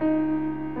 Música